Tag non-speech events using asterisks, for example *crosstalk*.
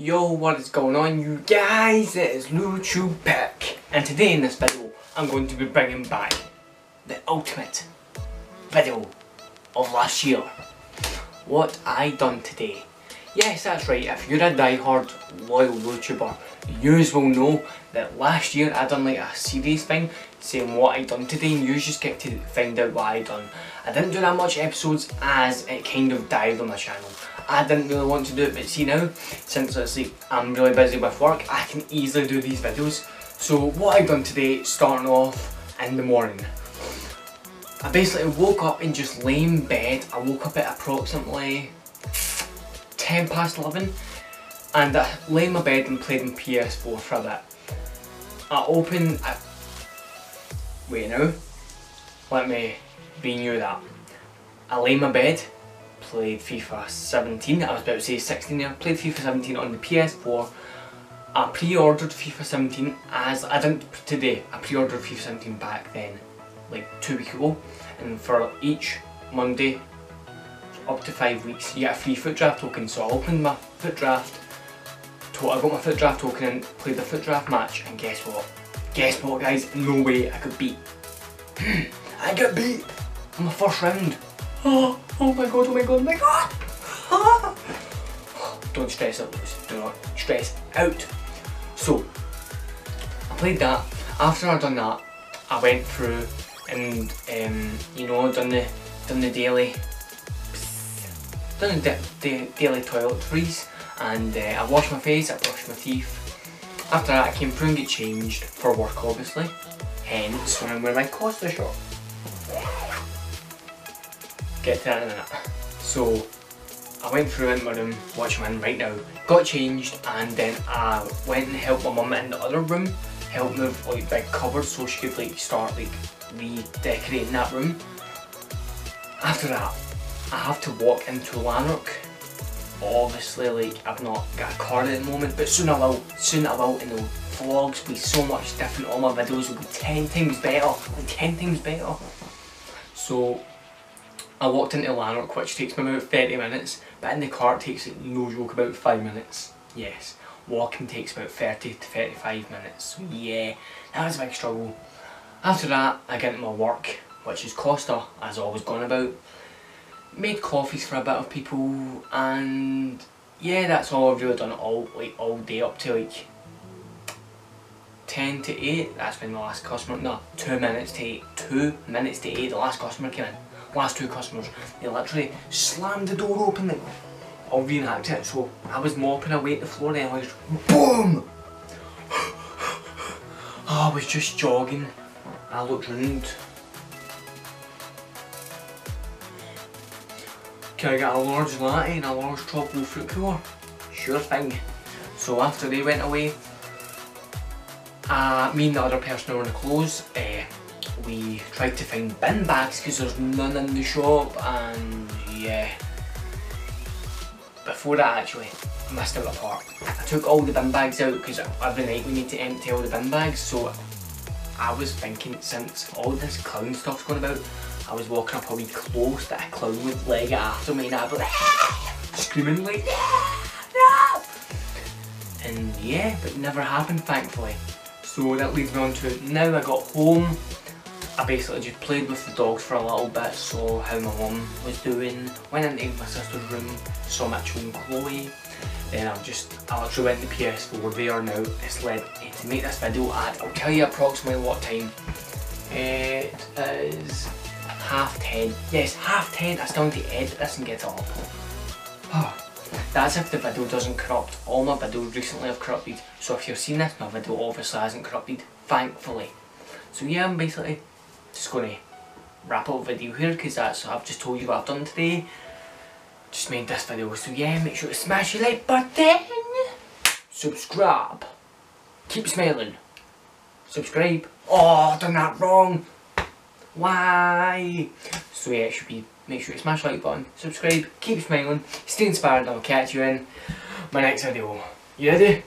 Yo, what is going on you guys? It is LewTube and today in this video I'm going to be bringing back the ultimate video of last year. What I done today. Yes, that's right, if you're a die-hard loyal YouTuber, you will know that last year I done like a series thing saying what I done today and you just get to find out what I done. I didn't do that much episodes as it kind of died on my channel. I didn't really want to do it but see now, since like I'm really busy with work, I can easily do these videos. So what I've done today, starting off in the morning. I basically woke up and just lay in bed. I woke up at approximately 10 past 11 and I lay in my bed and played in PS4 for a bit. I opened, I, wait now, let me be new that. I lay in my bed, played FIFA 17, I was about to say 16 I played FIFA 17 on the PS4. I pre-ordered FIFA 17 as, I didn't today, I pre-ordered FIFA 17 back then, like two weeks ago. And for each Monday, up to five weeks, you get a free FUT draft token. So I opened my FUT draft, I got my FUT draft token and played the FUT draft match and guess what? Guess what guys? No way I could beat. *gasps* I got beat in the first round. Oh, oh my god, oh my god, oh my god! Don't stress out, Do not stress out. So, I played that. After I'd done that, I went through and um, you know done the done the daily done the, the daily toiletries and uh, I washed my face, I brushed my teeth. After that I came through and get changed for work obviously. Hence when I'm wearing my Costa shirt. Get to that in. So I went through in my room, watch my right now, got changed and then I went and helped my mum in the other room, helped move like big cupboards so she could like start like redecorating that room. After that, I have to walk into Lanark. Obviously, like, I've not got a car at the moment, but soon I will. Soon I will, and the vlogs will be so much different. All my videos will be 10 times better. Like 10 times better. So, I walked into Lanark, which takes me about 30 minutes, but in the car it takes, no joke, about 5 minutes. Yes. Walking takes about 30 to 35 minutes. So yeah, that was a big struggle. After that, I get into my work, which is Costa, as always going about. Made coffees for a bit of people, and yeah, that's all I've really done all like all day up to like 10 to 8. That's when the last customer, no, 2 minutes to 8. 2 minutes to 8, the last customer came in. Last two customers, they literally slammed the door open, I'll reenact it. So I was mopping away the floor and I was BOOM! *gasps* I was just jogging I looked round. Can I get a large latte and a large tropical fruit cooler? Sure thing. So after they went away, uh, me and the other person were in the clothes, uh, we tried to find bin bags because there's none in the shop and yeah. Before that actually, I missed out a part. I took all the bin bags out because every night we need to empty all the bin bags so I was thinking since all this clown stuff's going about, I was walking up a wee close that a clown would leg after me and I'd be like, ah! screaming like, no! And yeah, but never happened thankfully. So that leads me on to now I got home, I basically just played with the dogs for a little bit, saw how my mum was doing, went into my sister's room, saw Mitchell and Chloe, then I've just, I literally went to PS4 there now, it's led to make this video at, I'll tell you approximately what time. It is half 10, yes half 10, I still need to edit this and get it up. Ah, that's if the video doesn't corrupt, all my videos recently have corrupted, so if you're seeing this, my video obviously hasn't corrupted, thankfully. So yeah, I'm basically just going to wrap up video here because that's I've just told you what I've done today. Just made this video so yeah make sure to smash the like button. Subscribe. Keep smiling. Subscribe. Oh I've done that wrong. Why? So yeah it should be make sure to smash the like button. Subscribe. Keep smiling. Stay inspired and I'll catch you in my next video. You ready?